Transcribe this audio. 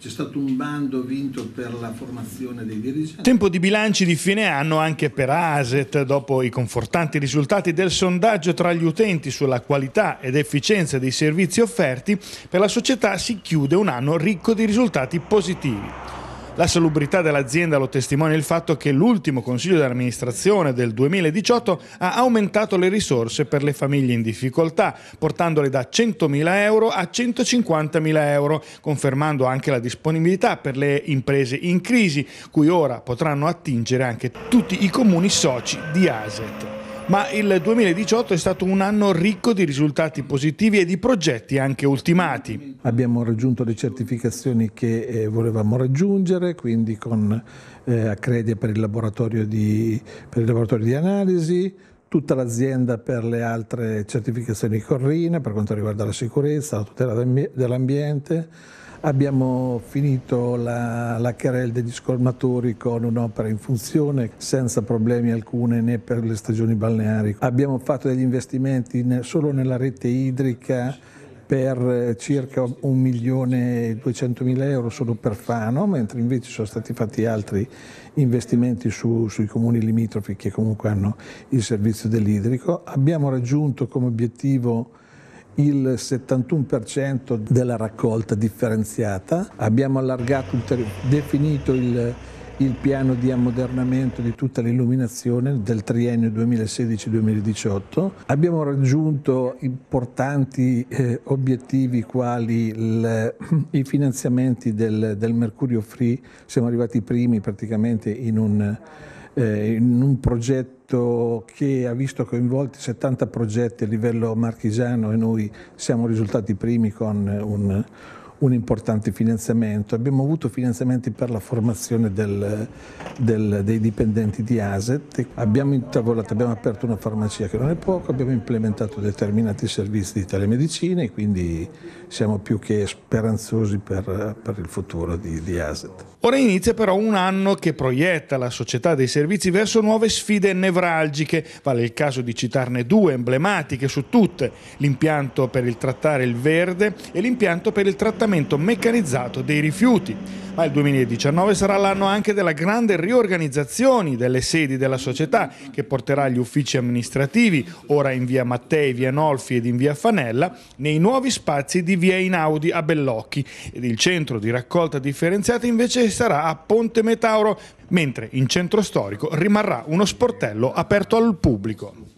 C'è stato un bando vinto per la formazione dei dirigenti. Tempo di bilanci di fine anno anche per Aset, dopo i confortanti risultati del sondaggio tra gli utenti sulla qualità ed efficienza dei servizi offerti, per la società si chiude un anno ricco di risultati positivi. La salubrità dell'azienda lo testimonia il fatto che l'ultimo consiglio di amministrazione del 2018 ha aumentato le risorse per le famiglie in difficoltà, portandole da 100.000 euro a 150.000 euro, confermando anche la disponibilità per le imprese in crisi, cui ora potranno attingere anche tutti i comuni soci di Aset. Ma il 2018 è stato un anno ricco di risultati positivi e di progetti anche ultimati. Abbiamo raggiunto le certificazioni che eh, volevamo raggiungere, quindi con eh, Accredia per il, laboratorio di, per il laboratorio di analisi, tutta l'azienda per le altre certificazioni Corrina per quanto riguarda la sicurezza, la tutela dell'ambiente Abbiamo finito la, la querel degli scolmatori con un'opera in funzione senza problemi alcune né per le stagioni balneari. Abbiamo fatto degli investimenti solo nella rete idrica per circa 1 milione e 200 mila euro solo per Fano, mentre invece sono stati fatti altri investimenti su, sui comuni limitrofi che comunque hanno il servizio dell'idrico. Abbiamo raggiunto come obiettivo il 71% della raccolta differenziata, abbiamo allargato, definito il, il piano di ammodernamento di tutta l'illuminazione del triennio 2016-2018. Abbiamo raggiunto importanti eh, obiettivi quali il, i finanziamenti del, del Mercurio Free, siamo arrivati primi praticamente in un eh, in un progetto che ha visto coinvolti 70 progetti a livello marchigiano e noi siamo risultati primi con un, un importante finanziamento. Abbiamo avuto finanziamenti per la formazione del, del, dei dipendenti di ASET, abbiamo intavolato, abbiamo aperto una farmacia che non è poco, abbiamo implementato determinati servizi di telemedicina e quindi siamo più che speranzosi per, per il futuro di, di ASET. Ora inizia però un anno che proietta la società dei servizi verso nuove sfide nevralgiche, vale il caso di citarne due emblematiche su tutte, l'impianto per il trattare il verde e l'impianto per il trattamento meccanizzato dei rifiuti ma il 2019 sarà l'anno anche della grande riorganizzazione delle sedi della società che porterà gli uffici amministrativi, ora in via Mattei, via Nolfi ed in via Fanella, nei nuovi spazi di via Inaudi a Bellocchi ed il centro di raccolta differenziata invece sarà a Ponte Metauro, mentre in centro storico rimarrà uno sportello aperto al pubblico.